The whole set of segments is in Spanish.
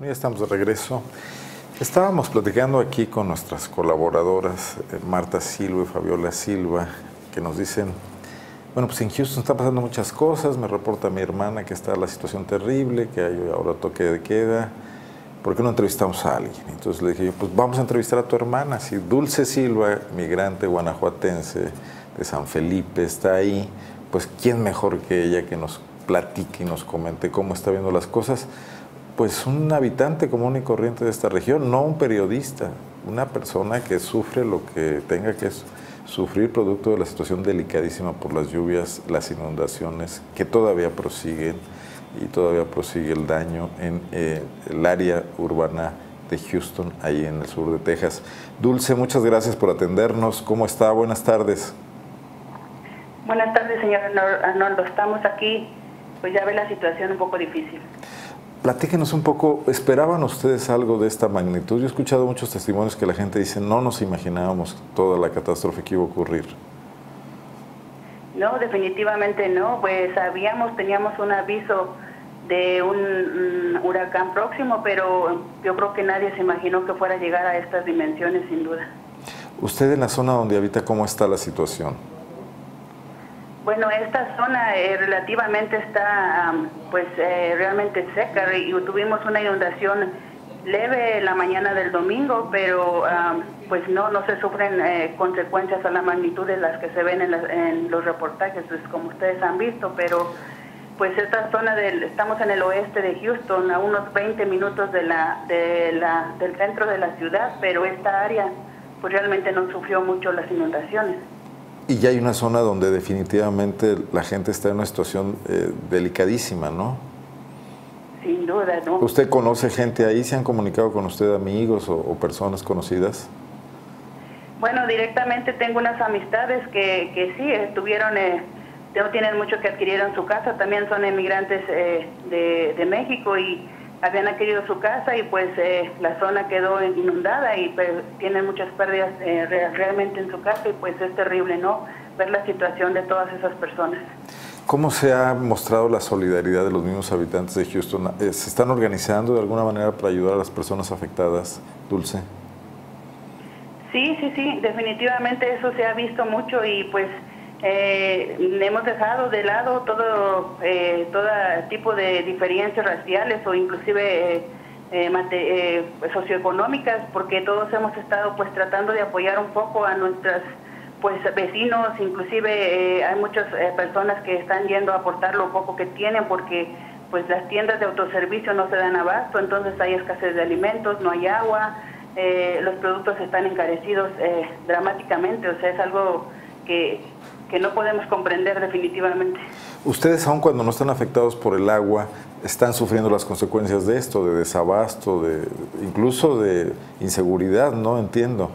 Ya estamos de regreso. Estábamos platicando aquí con nuestras colaboradoras, eh, Marta Silva y Fabiola Silva, que nos dicen, bueno, pues en Houston está pasando muchas cosas, me reporta mi hermana que está la situación terrible, que hay ahora toque de queda, ¿por qué no entrevistamos a alguien? Entonces le dije, pues vamos a entrevistar a tu hermana, si Dulce Silva, migrante guanajuatense de San Felipe, está ahí, pues quién mejor que ella que nos platique y nos comente cómo está viendo las cosas. Pues un habitante común y corriente de esta región, no un periodista, una persona que sufre lo que tenga que sufrir producto de la situación delicadísima por las lluvias, las inundaciones que todavía prosiguen y todavía prosigue el daño en eh, el área urbana de Houston, ahí en el sur de Texas. Dulce, muchas gracias por atendernos. ¿Cómo está? Buenas tardes. Buenas tardes, señor Arnoldo. Estamos aquí, pues ya ve la situación un poco difícil. Platíquenos un poco, ¿esperaban ustedes algo de esta magnitud? Yo he escuchado muchos testimonios que la gente dice, no nos imaginábamos toda la catástrofe que iba a ocurrir. No, definitivamente no, pues sabíamos, teníamos un aviso de un, huracán próximo, pero yo creo que nadie se imaginó que fuera a llegar a estas dimensiones, sin duda. ¿Usted en la zona donde habita, cómo está la situación? Bueno, esta zona eh, relativamente está pues eh, realmente seca y tuvimos una inundación leve la mañana del domingo, pero pues no no se sufren eh, consecuencias a la magnitud de las que se ven en, los reportajes, pues, como ustedes han visto, pero pues esta zona del estamos en el oeste de Houston, a unos 20 minutos de la, de la del centro de la ciudad, pero esta área pues realmente no sufrió mucho las inundaciones. Y ya hay una zona donde definitivamente la gente está en una situación eh, delicadísima, ¿no? Sin duda, ¿no? ¿Usted conoce gente ahí? ¿Se han comunicado con usted amigos o, personas conocidas? Bueno, directamente tengo unas amistades que, que sí estuvieron, eh, no tienen mucho que adquirieron su casa, también son emigrantes eh, de, de México y habían adquirido su casa y pues eh, la zona quedó inundada y pues, tienen muchas pérdidas eh, realmente en su casa y pues es terrible, ¿no? Ver la situación de todas esas personas. ¿Cómo se ha mostrado la solidaridad de los mismos habitantes de Houston? Eh, ¿Se están organizando de alguna manera para ayudar a las personas afectadas, Dulce? Sí, sí, sí, definitivamente eso se ha visto mucho y pues eh, hemos dejado de lado todo, eh, todo tipo de diferencias raciales o inclusive eh, eh, socioeconómicas, porque todos hemos estado pues tratando de apoyar un poco a nuestras pues vecinos, inclusive hay muchas personas que están yendo a aportar lo poco que tienen porque pues las tiendas de autoservicio no se dan abasto, entonces hay escasez de alimentos, no hay agua, los productos están encarecidos dramáticamente, o sea, es algo que que no podemos comprender definitivamente. Ustedes, aun cuando no están afectados por el agua, están sufriendo las consecuencias de esto, de desabasto, de incluso de inseguridad, ¿no? Entiendo.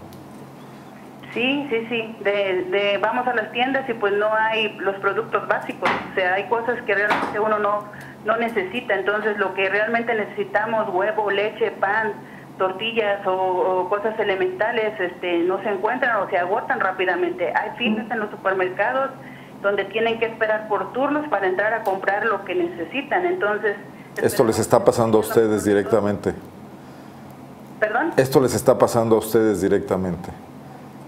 Sí, sí, sí. De, vamos a las tiendas y pues no hay los productos básicos. O sea, hay cosas que realmente uno no, no necesita. Entonces, lo que realmente necesitamos, huevo, leche, pan, tortillas o, cosas elementales este, no se encuentran o se agotan rápidamente. Hay filas en los supermercados donde tienen que esperar por turnos para entrar a comprar lo que necesitan. Entonces, esto les está pasando a ustedes directamente. ¿Perdón? Esto les está pasando a ustedes directamente.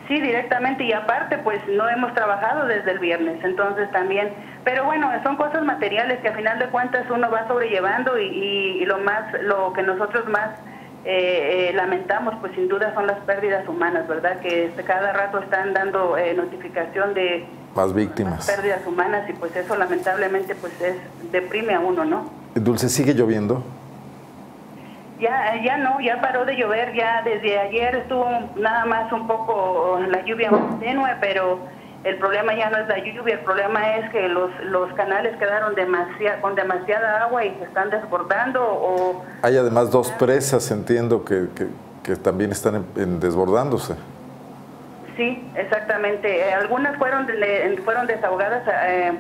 Sí, directamente y aparte pues no hemos trabajado desde el viernes, entonces también, pero bueno, son cosas materiales que a final de cuentas uno va sobrellevando y, y lo más, lo que nosotros más eh, eh, lamentamos, pues sin duda son las pérdidas humanas, ¿verdad? Que este, cada rato están dando eh, notificación de más víctimas. pérdidas humanas y pues eso lamentablemente pues es deprime a uno, ¿no? Dulce, ¿sigue lloviendo? Ya, ya no, ya paró de llover, ya desde ayer estuvo nada más un poco la lluvia tenue, pero el problema ya no es la lluvia, el problema es que los, los canales quedaron demasiado, con demasiada agua y se están desbordando. O, Hay además dos presas, entiendo, que, que, también están en, desbordándose. Sí, exactamente. Eh, algunas fueron, fueron desahogadas, eh,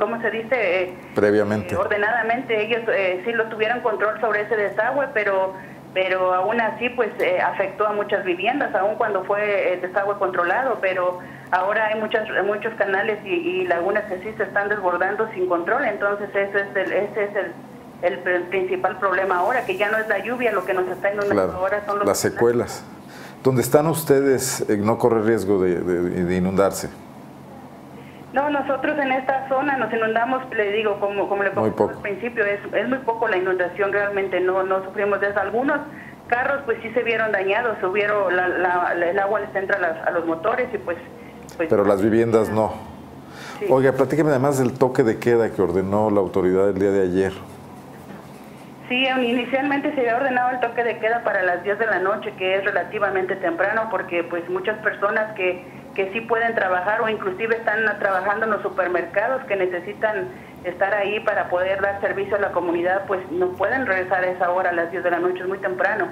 ¿cómo se dice? Eh, Previamente. ordenadamente. Ellos sí lo tuvieron control sobre ese desagüe, pero pero aún así pues afectó a muchas viviendas, aún cuando fue el desagüe controlado, pero Ahora hay muchas, muchos canales y, lagunas que sí se están desbordando sin control, entonces ese es el, ese es el, principal problema ahora, que ya no es la lluvia, lo que nos está inundando ahora son los las secuelas. ¿Dónde están ustedes eh, no corre riesgo de, inundarse? No, nosotros en esta zona nos inundamos, le digo, como, como le pongo al principio, es, es muy poco la inundación, realmente no, no sufrimos de eso. Algunos carros pues sí se vieron dañados, subieron, el agua les entra a, los motores y pues, pues... Pero las viviendas no. Oiga, platíqueme además del toque de queda que ordenó la autoridad el día de ayer. Sí, inicialmente se había ordenado el toque de queda para las 10 de la noche, que es relativamente temprano, porque pues muchas personas que, que sí pueden trabajar o inclusive están trabajando en los supermercados que necesitan estar ahí para poder dar servicio a la comunidad, pues no pueden regresar a esa hora, a las 10 de la noche, es muy temprano.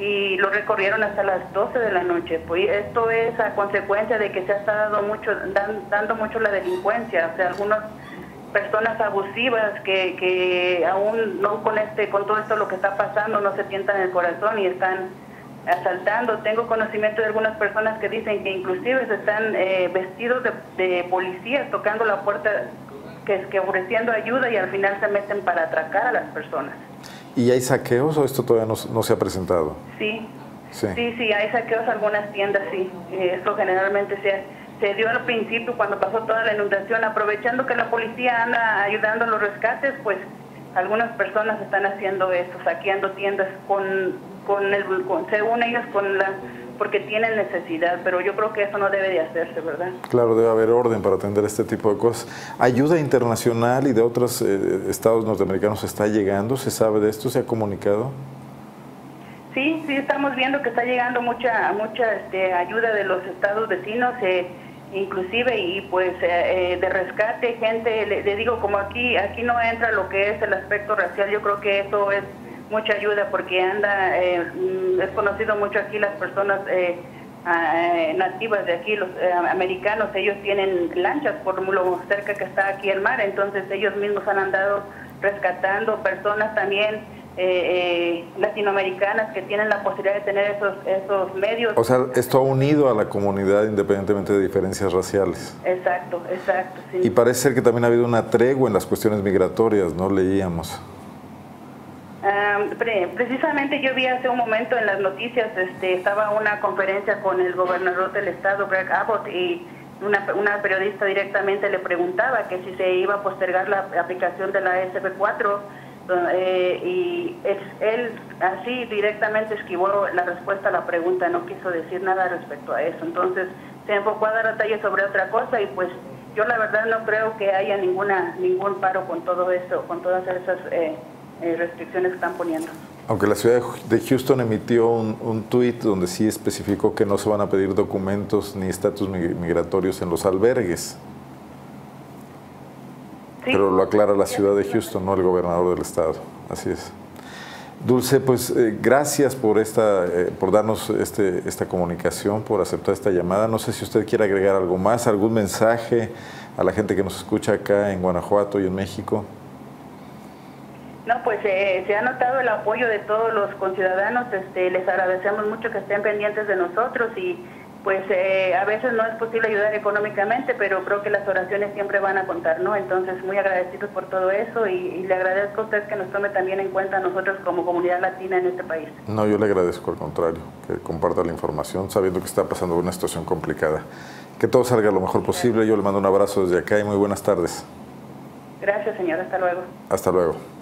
Y lo recorrieron hasta las 12 de la noche. Pues esto es a consecuencia de que se ha estado mucho, dando mucho la delincuencia, o sea, algunas personas abusivas que, que aún no con este con todo esto lo que está pasando no se tientan el corazón y están asaltando. Tengo conocimiento de algunas personas que dicen que inclusive se están eh, vestidos de, de, policías tocando la puerta, que, que ofreciendo ayuda y al final se meten para atracar a las personas. ¿Y hay saqueos o esto todavía no, se ha presentado? Sí. sí, sí, hay saqueos algunas tiendas, sí. Eh, esto generalmente se se dio al principio cuando pasó toda la inundación, aprovechando que la policía anda ayudando a los rescates, pues algunas personas están haciendo esto, saqueando tiendas con, con el, con, según ellos, con la porque tienen necesidad, pero yo creo que eso no debe de hacerse, ¿verdad? Claro, debe haber orden para atender este tipo de cosas. ¿Ayuda internacional y de otros eh, estados norteamericanos está llegando? ¿Se sabe de esto? ¿Se ha comunicado? Sí, sí, estamos viendo que está llegando mucha mucha este, ayuda de los estados vecinos. Eh, inclusive y pues eh, eh, de rescate gente le, digo como aquí aquí no entra lo que es el aspecto racial yo creo que eso es mucha ayuda porque anda eh, es conocido mucho aquí las personas nativas de aquí los americanos ellos tienen lanchas por lo cerca que está aquí el mar entonces ellos mismos han andado rescatando personas también eh, eh, latinoamericanas que tienen la posibilidad de tener esos, esos medios. O sea, esto ha unido a la comunidad independientemente de diferencias raciales. Exacto, exacto. Y parece ser que también ha habido una tregua en las cuestiones migratorias, ¿no? Leíamos. Precisamente yo vi hace un momento en las noticias, este, estaba una conferencia con el gobernador del estado, Greg Abbott, y una, una periodista directamente le preguntaba que si se iba a postergar la aplicación de la SB4 eh, y él así directamente esquivó la respuesta a la pregunta, no quiso decir nada respecto a eso. Entonces se enfocó a dar detalles sobre otra cosa y pues yo la verdad no creo que haya ninguna ningún paro con todo eso, con todas esas eh, eh, restricciones que están poniendo. Aunque la ciudad de Houston emitió un, un tuit donde sí especificó que no se van a pedir documentos ni estatus migratorios en los albergues. Pero lo aclara la ciudad de Houston, no el gobernador del estado. Así es. Dulce, pues eh, gracias por esta, eh, por darnos este, esta comunicación, por aceptar esta llamada. No sé si usted quiere agregar algo más, algún mensaje a la gente que nos escucha acá en Guanajuato y en México. No, pues eh, se ha notado el apoyo de todos los conciudadanos. Este, les agradecemos mucho que estén pendientes de nosotros y pues eh, a veces no es posible ayudar económicamente, pero creo que las oraciones siempre van a contar, ¿no? Entonces, muy agradecidos por todo eso y, le agradezco a usted que nos tome también en cuenta a nosotros como comunidad latina en este país. No, yo le agradezco al contrario, que comparta la información sabiendo que está pasando una situación complicada. Que todo salga lo mejor posible. Yo le mando un abrazo desde acá y muy buenas tardes. Gracias, señor. Hasta luego. Hasta luego.